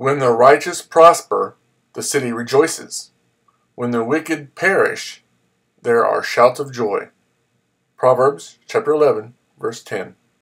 When the righteous prosper, the city rejoices. When the wicked perish, there are shouts of joy. Proverbs chapter 11, verse 10.